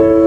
you